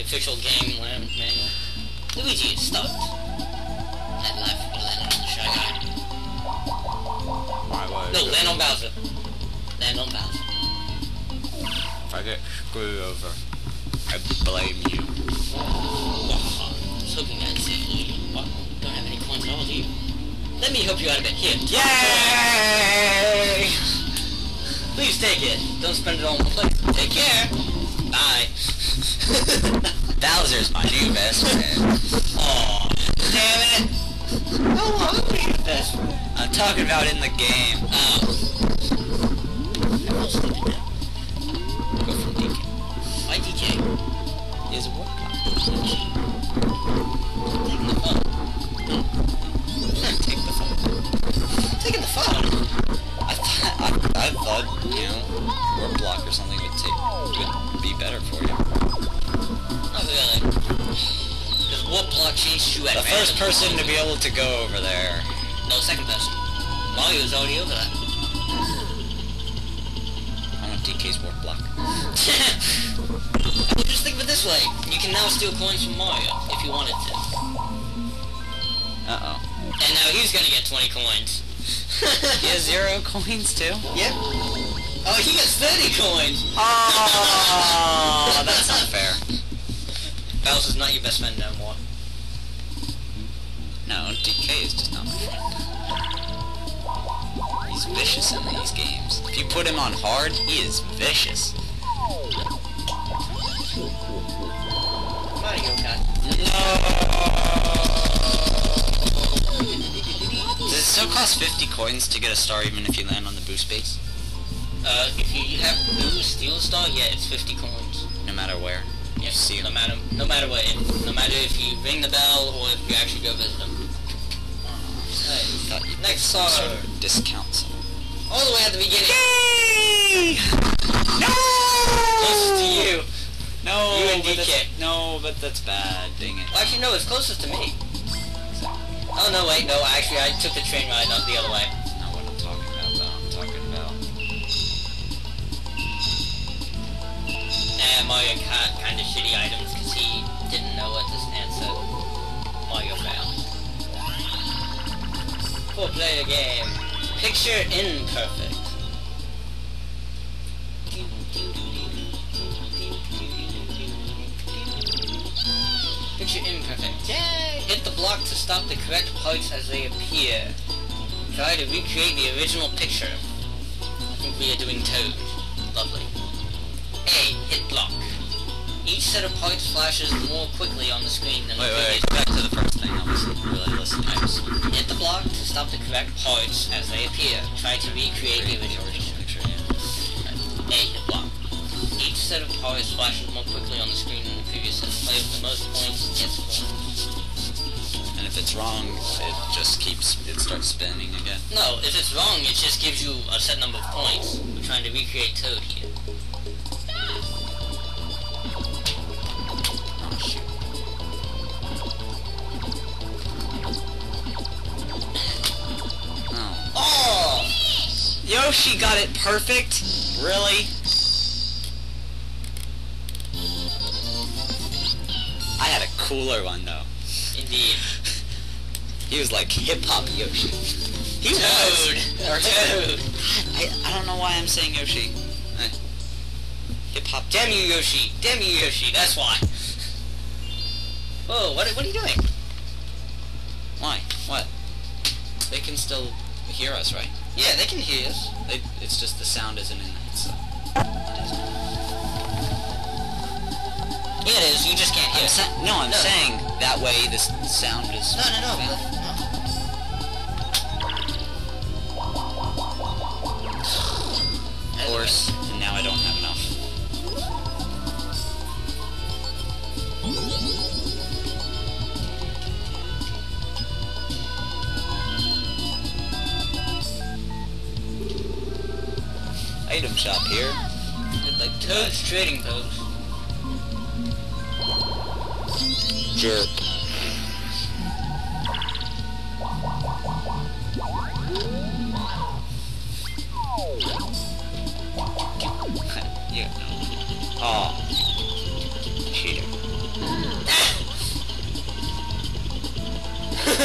The official game land manual. Luigi is stuck. Head left, you land on the shy guy. No, land on Bowser. Land on Bowser. If I get screwed over, I blame you. I was hoping I'd. What? Don't have any coins at all, do you? Let me help you out a bit. Here. Yay! Please take it. Don't spend it all in one place. Take care. Bye. Bowser's my new best friend. Aw. Damn it. To be your best friend. I'm talking about in the game. Oh. Go from DK. Why DK? Is a work Taking the phone. Because what block changed you at The first person to be able to go over there. No, second person. Mario's already over that. I want DK's work block. just think of it this way. You can now steal coins from Mario, if you wanted to. Uh oh. And now he's gonna get 20 coins. He has zero coins too. Yep. Oh, he gets 30 coins! Oh, that's not fair. Bowser's not your best friend no more. No, DK is just not my friend. He's vicious in these games. If you put him on hard, he is vicious. Mario got... Does it still cost 50 coins to get a star even if you land on the boost base? Uh, if you have blue steel star, yeah, it's 50 coins. No matter where? Yeah, see no matter, no matter what, if, no matter if you ring the bell or if you actually go visit them. Thought you Next some star. sort of discounts. All the way at the beginning. Yay! No! Closest to you. No, You and but DK. that's- No, but that's bad. Dang it. Well, actually, no, it's closest to me. Oh, no, wait, no, actually, I took the train ride not the other way. Not what I'm talking about, though. I'm talking about. And Mario got kind of shitty items Four player game. Picture imperfect. Picture imperfect. Yay! Hit the block to stop the correct parts as they appear. Try to recreate the original picture. I think we are doing Toad. Lovely. A. Hit block. Each set of parts flashes more quickly on the screen than Wait, the previous. wait. wait, Back to the first thing. I wasn't really listening. I was Hit the block to stop the correct parts as they appear. Try to recreate the original picture. yeah. A. Hit the block. Each set of parts flashes more quickly on the screen than the previous set. Player with the most points gets points. And if it's wrong, it just keeps, it starts spinning again. No, if it's wrong, it just gives you a set number of points. We're trying to recreate Toad here. Yoshi got it perfect? Really? I had a cooler one though. Indeed. He was like hip hop Yoshi. He Toad! was. Or Toad! I, I don't know why I'm saying Yoshi. Hip hop. Damn you, Yoshi! Damn you, Yoshi! That's why! Whoa, what, what are you doing? Why? What? They can still hear us, right? Yeah, they can hear us. They, it's just the sound isn't in the headset. Yeah, it is. You just can't hear I'm no, I'm No. saying that way the sound is. No, no, no. no. Of course, Toad's trading post. Jerk. yeah. Oh. Cheater.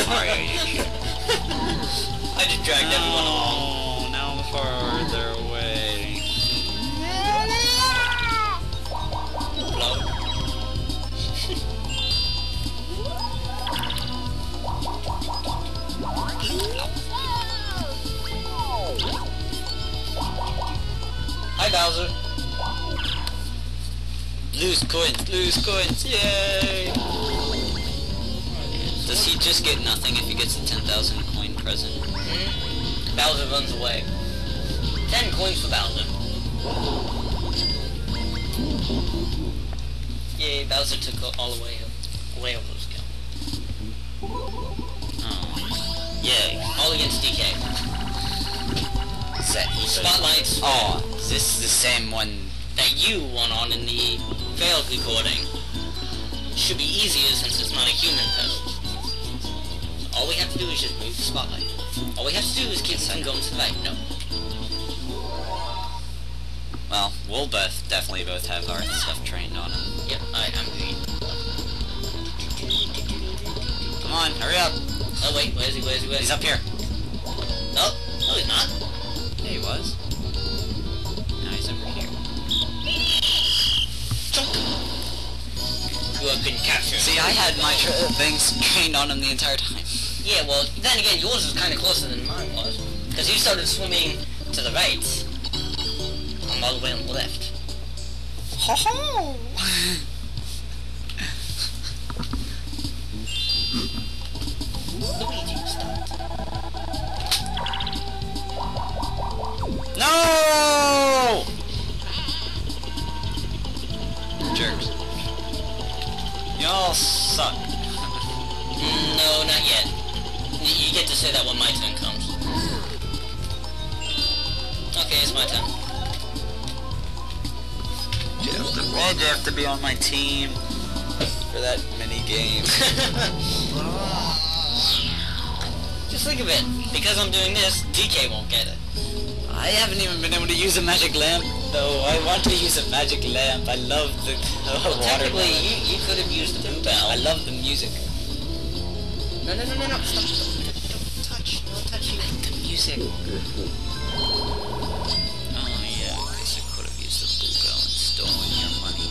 Mario, you cheater. I just dragged everyone oh. along. Bowser. Lose coins, lose coins, yay! Does he just get nothing if he gets a 10,000 coin present? Hmm? Bowser runs away. 10 coins for Bowser. Yay, Bowser took all the way up. Way over those count. Oh. Yay, all against DK. Is that Spotlights Oh, this is this the same one? that you won on in the failed recording. Should be easier since it's not a human person. All we have to do is just move the spotlight. All we have to do is keep the sun going to the right. No. Well, we'll both definitely both have our stuff trained on him. Yep, I, I'm green. Come on, hurry up! Oh wait, where is he? Where is he? Where is He's up here. Oh, no he's not. Yeah, he was. Now he's over here. You have been captured. See, I had my tra uh, things trained on him the entire time. Yeah, well, then again, yours was kind of closer than mine was. Because you started swimming to the right. I'm all the way on the left. Ho ho! No! Jerks. Y'all suck. No, not yet. You get to say that when my turn comes. Okay, it's my turn. Why'd you have to be on my team for that mini game? Just think of it. Because I'm doing this, DK won't get it. I haven't even been able to use a magic lamp, though. I want to use a magic lamp. I love the uh, Well, water. technically, lamp. you, you could have used the blue bell. I love the music. No, no, no, no, no. Stop. Don't, don't touch. No touching. The music. Oh yeah, I guess I could have used the blue bell and stolen your money.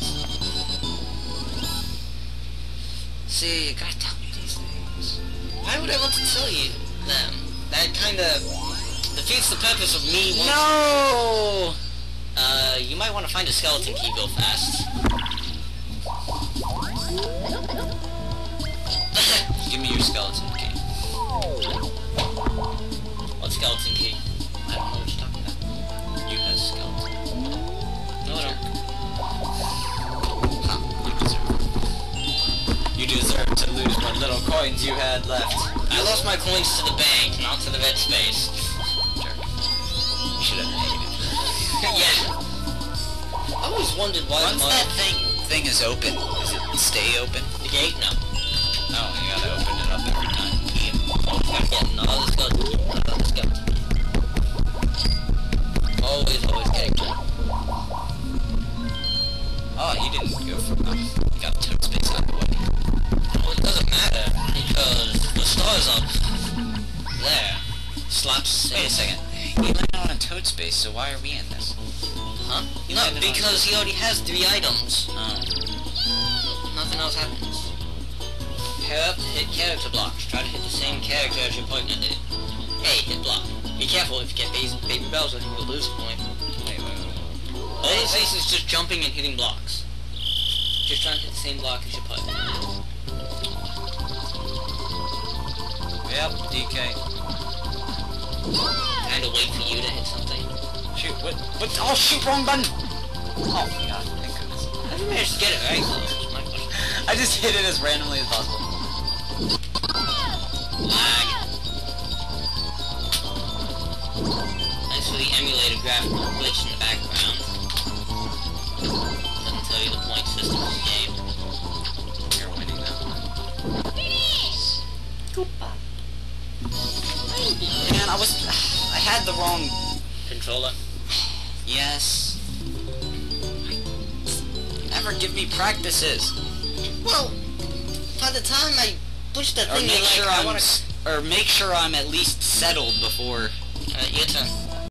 See, you gotta tell me these things. Why would I want to tell you them? That kind of defeats the purpose of me No! Uh, you might want to find a skeleton key real fast. Give me your skeleton key. what skeleton key? I don't know what you're talking about. You have skeleton. No, I don't. Huh, you deserve. You deserve to lose what little coins you had left. I lost my coins to the bank, not to the red space. Should have paid it. yeah. I always wondered why Once that thing thing is open, does it stay open? the gate. No. He landed on a toad space, so why are we in this? Huh? He No, because he already has three items. Oh. Nothing else happens. Pair up to hit character blocks. Try to hit the same character as your partner did. Hey, hit block. Be careful if you get baby, baby Bowser, you'll lose a point. Wait, wait, wait. All it takes is just jumping and hitting blocks. Just trying to hit the same block as your partner. Yep, DK. Kinda wait for you to hit something. Shoot, what? What? Oh, shoot, wrong button! Oh, my god, thank goodness. How do you manage to get it right? That's. I just hit it as randomly as possible. Lag. Thanks for the emulated graphical glitch in the background. Doesn't tell you the point system of the game. You're winning now. Man, I was... I had the wrong... Controller. Yes. Never give me practices. Well, by the time I push that Or thing, make you're sure like, I I'm... wanna... Or make sure I'm at least settled before... Uh, your turn.